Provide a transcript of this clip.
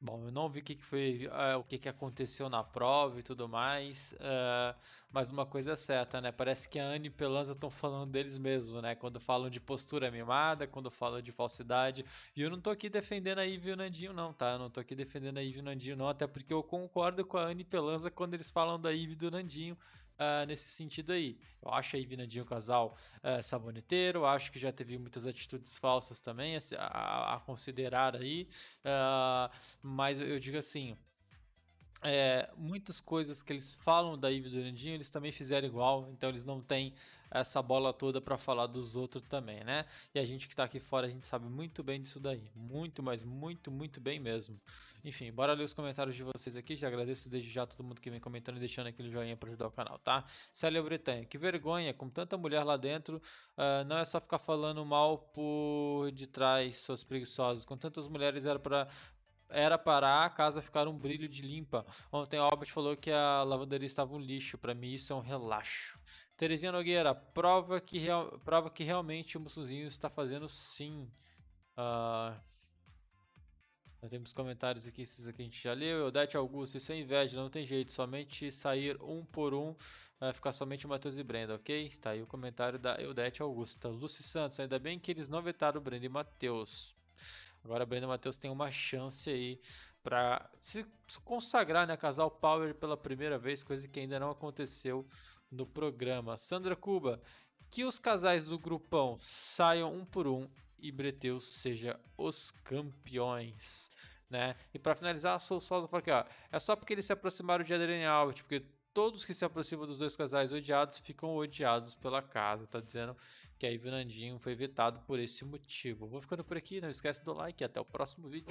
Bom, eu não vi o que, que foi, uh, o que, que aconteceu na prova e tudo mais, uh, mas uma coisa é certa, né? Parece que a Anne e Pelanza estão falando deles mesmos, né? Quando falam de postura mimada, quando falam de falsidade. E eu não tô aqui defendendo a Ivy e o Nandinho, não, tá? Eu não tô aqui defendendo a Ivy e o Nandinho, não, até porque eu concordo com a Anne e Pelanza quando eles falam da Ivy e do Nandinho uh, nesse sentido aí. Eu acho a Ivy o Nandinho um casal saboneteiro, acho que já teve muitas atitudes falsas também a, a, a considerar aí. Uh, mas eu digo assim, é, muitas coisas que eles falam da Ivy Durandinho, eles também fizeram igual, então eles não têm essa bola toda para falar dos outros também, né? E a gente que tá aqui fora, a gente sabe muito bem disso daí, muito, mas muito, muito bem mesmo. Enfim, bora ler os comentários de vocês aqui, já agradeço desde já todo mundo que vem comentando e deixando aquele joinha para ajudar o canal, tá? Célia Bretanha, que vergonha, com tanta mulher lá dentro, uh, não é só ficar falando mal por de trás, suas preguiçosas, com tantas mulheres era para era parar a casa ficar um brilho de limpa. Ontem o Albert falou que a lavanderia estava um lixo. Para mim isso é um relaxo. Terezinha Nogueira, prova que, real, prova que realmente o Mussuzinho está fazendo sim. Uh, nós temos comentários aqui, esses aqui a gente já leu. Eudete Augusto, isso é inveja, não tem jeito. Somente sair um por um, vai ficar somente o Matheus e Brenda, ok? Tá aí o comentário da Eudete Augusta. Lucy Santos, ainda bem que eles não vetaram o Brenda e Matheus. Agora a Brenda Matheus tem uma chance aí para se consagrar, né? Casal Power pela primeira vez, coisa que ainda não aconteceu no programa. Sandra Cuba, que os casais do grupão saiam um por um e Breteus seja os campeões, né? E para finalizar, sou só porque ó, é só porque eles se aproximaram de Adriane Alves, porque todos que se aproximam dos dois casais odiados ficam odiados pela casa. Tá dizendo que aí o Nandinho foi vetado por esse motivo. Vou ficando por aqui, não esquece do like e até o próximo vídeo.